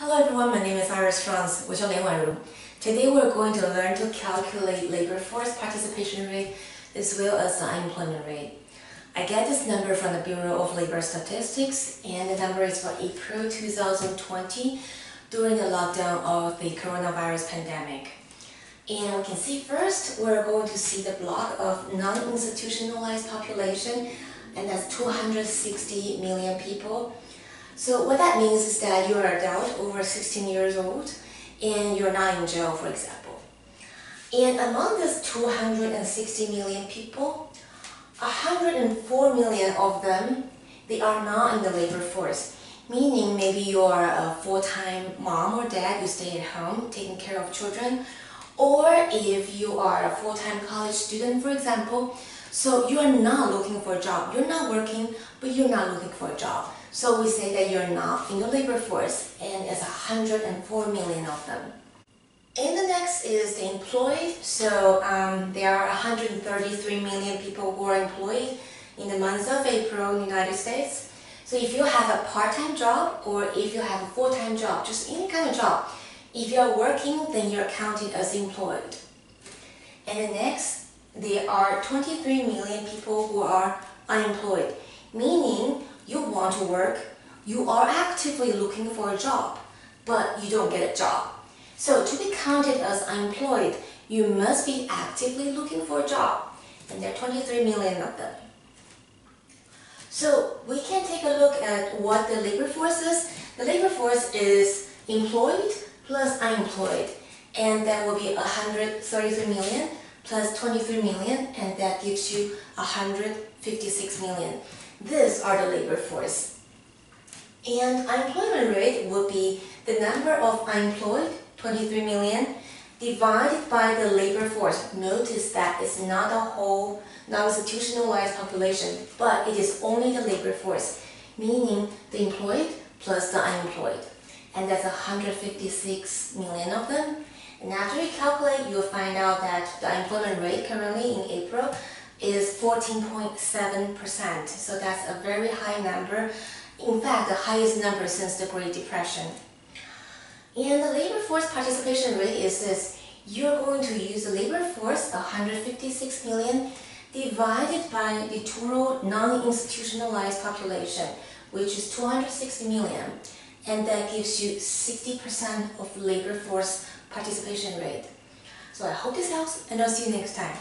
Hello everyone, my name is Iris Franz, 我叫林婉如. Today we're going to learn to calculate labor force participation rate as well as the unemployment rate. I get this number from the Bureau of Labor Statistics and the number is for April 2020 during the lockdown of the coronavirus pandemic. And we can see first, we're going to see the block of non-institutionalized population and that's 260 million people so what that means is that you're an adult over 16 years old and you're not in jail, for example. And among these 260 million people, 104 million of them, they are not in the labor force. Meaning maybe you're a full-time mom or dad, you stay at home taking care of children. Or if you are a full-time college student, for example, so you're not looking for a job. You're not working, but you're not looking for a job. So we say that you're not in the labor force, and it's 104 million of them. And the next is the employed. So um, there are 133 million people who are employed in the month of April in the United States. So if you have a part-time job or if you have a full-time job, just any kind of job, if you're working, then you're counted as employed. And the next, there are 23 million people who are unemployed, meaning want to work, you are actively looking for a job, but you don't get a job. So to be counted as unemployed, you must be actively looking for a job, and there are 23 million of them. So we can take a look at what the labor force is. The labor force is employed plus unemployed, and that will be 133 million plus 23 million, and that gives you 156 million. These are the labor force. And unemployment rate would be the number of unemployed, 23 million, divided by the labor force. Notice that it's not a whole non-institutionalized population, but it is only the labor force, meaning the employed plus the unemployed. And that's 156 million of them. And after you calculate, you'll find out that the unemployment rate currently in April is 14.7%. So that's a very high number. In fact, the highest number since the Great Depression. And the labor force participation rate is this. You're going to use the labor force, 156 million, divided by the total non-institutionalized population, which is 260 million. And that gives you 60% of labor force participation rate. So I hope this helps and I'll see you next time.